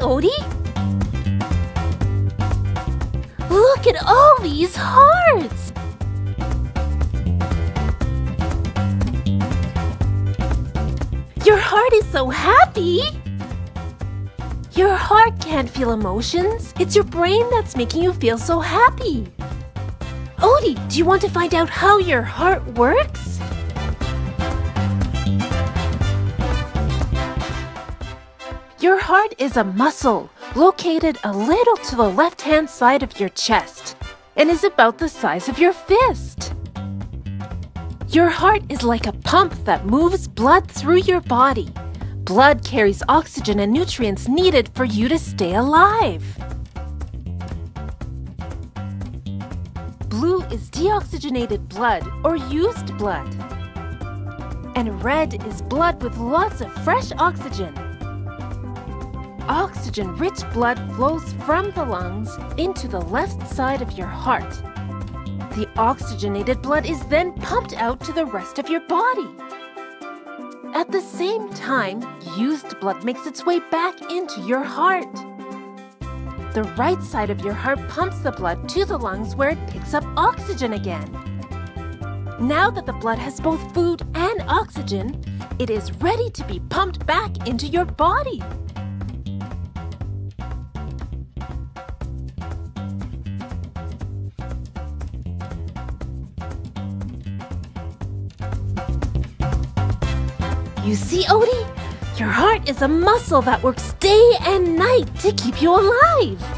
Odie! Look at all these hearts! Your heart is so happy! Your heart can't feel emotions. It's your brain that's making you feel so happy. Odie, do you want to find out how your heart works? Your heart is a muscle located a little to the left hand side of your chest and is about the size of your fist. Your heart is like a pump that moves blood through your body. Blood carries oxygen and nutrients needed for you to stay alive. Blue is deoxygenated blood or used blood. And red is blood with lots of fresh oxygen. Oxygen rich blood flows from the lungs into the left side of your heart. The oxygenated blood is then pumped out to the rest of your body. At the same time, used blood makes its way back into your heart. The right side of your heart pumps the blood to the lungs where it picks up oxygen again. Now that the blood has both food and oxygen, it is ready to be pumped back into your body. You see, Odie? Your heart is a muscle that works day and night to keep you alive.